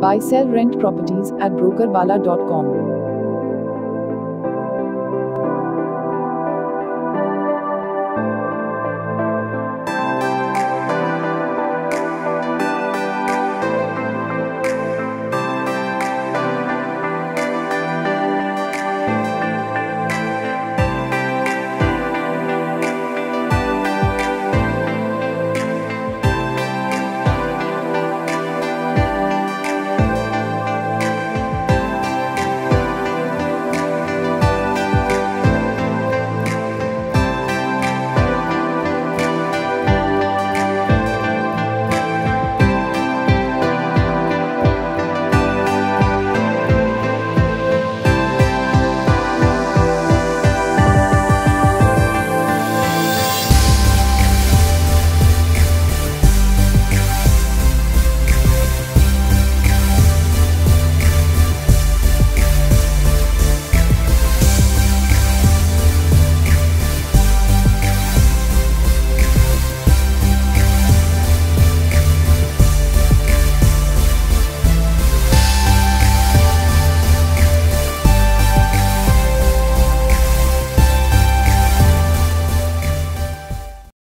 Buy sell rent properties at brokerbala.com.